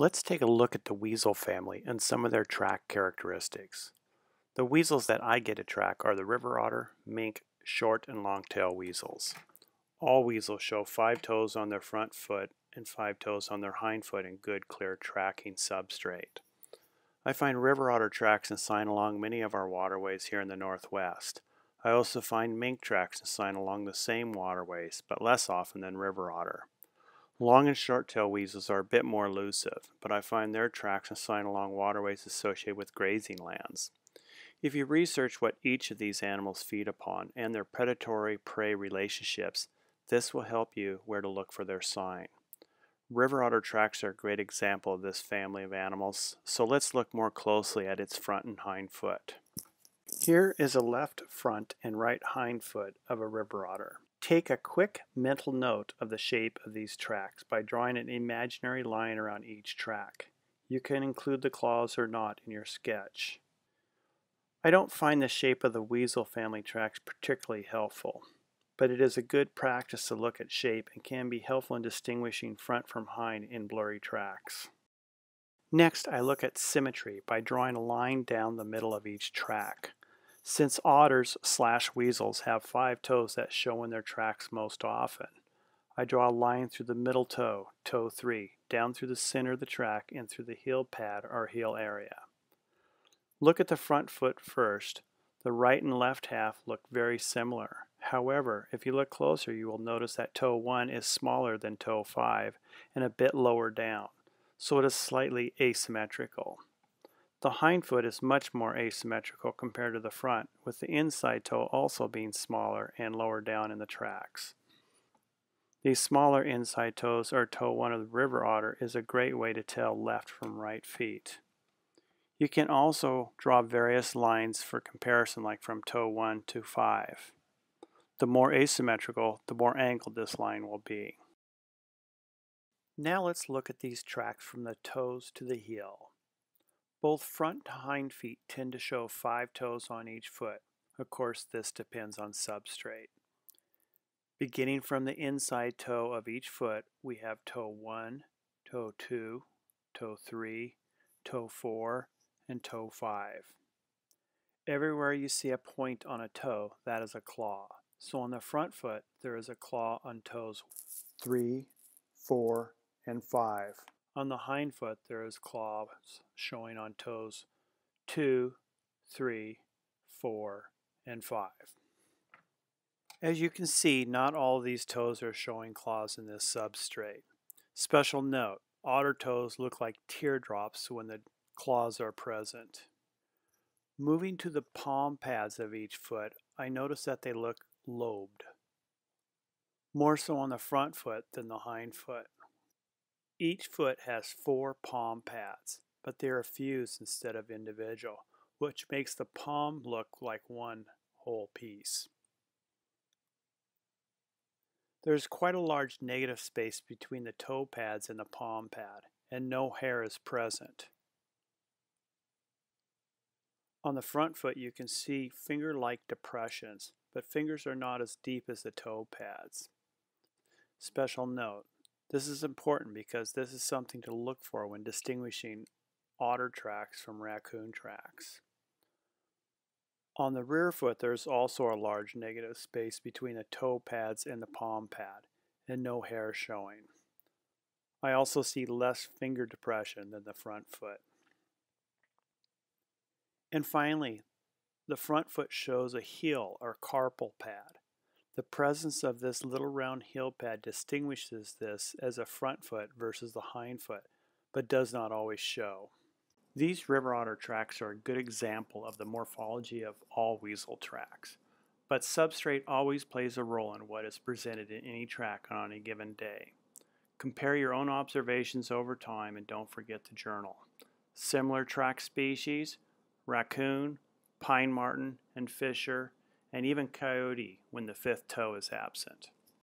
Let's take a look at the weasel family and some of their track characteristics. The weasels that I get to track are the river otter, mink, short and long tail weasels. All weasels show five toes on their front foot and five toes on their hind foot in good clear tracking substrate. I find river otter tracks and sign along many of our waterways here in the northwest. I also find mink tracks and sign along the same waterways, but less often than river otter. Long and short tail weasels are a bit more elusive, but I find their tracks and sign along waterways associated with grazing lands. If you research what each of these animals feed upon and their predatory-prey relationships, this will help you where to look for their sign. River otter tracks are a great example of this family of animals, so let's look more closely at its front and hind foot. Here is a left front and right hind foot of a river otter. Take a quick mental note of the shape of these tracks by drawing an imaginary line around each track. You can include the claws or not in your sketch. I don't find the shape of the weasel family tracks particularly helpful, but it is a good practice to look at shape and can be helpful in distinguishing front from hind in blurry tracks. Next, I look at symmetry by drawing a line down the middle of each track. Since otters slash weasels have five toes that show in their tracks most often, I draw a line through the middle toe, toe 3, down through the center of the track and through the heel pad or heel area. Look at the front foot first. The right and left half look very similar. However, if you look closer, you will notice that toe 1 is smaller than toe 5 and a bit lower down, so it is slightly asymmetrical. The hind foot is much more asymmetrical compared to the front, with the inside toe also being smaller and lower down in the tracks. These smaller inside toes or toe one of the river otter is a great way to tell left from right feet. You can also draw various lines for comparison like from toe 1 to 5. The more asymmetrical, the more angled this line will be. Now let's look at these tracks from the toes to the heel. Both front and hind feet tend to show five toes on each foot. Of course, this depends on substrate. Beginning from the inside toe of each foot, we have toe 1, toe 2, toe 3, toe 4, and toe 5. Everywhere you see a point on a toe, that is a claw. So on the front foot, there is a claw on toes 3, 4, and 5. On the hind foot, there is claws showing on toes 2, 3, 4, and 5. As you can see, not all these toes are showing claws in this substrate. Special note, otter toes look like teardrops when the claws are present. Moving to the palm pads of each foot, I notice that they look lobed, more so on the front foot than the hind foot. Each foot has four palm pads, but they are fused instead of individual, which makes the palm look like one whole piece. There's quite a large negative space between the toe pads and the palm pad, and no hair is present. On the front foot you can see finger-like depressions, but fingers are not as deep as the toe pads. Special note, this is important because this is something to look for when distinguishing otter tracks from raccoon tracks. On the rear foot there's also a large negative space between the toe pads and the palm pad and no hair showing. I also see less finger depression than the front foot. And finally, the front foot shows a heel or carpal pad. The presence of this little round heel pad distinguishes this as a front foot versus the hind foot, but does not always show. These river otter tracks are a good example of the morphology of all weasel tracks, but substrate always plays a role in what is presented in any track on any given day. Compare your own observations over time and don't forget to journal. Similar track species, raccoon, pine marten, and fisher, and even coyote when the fifth toe is absent.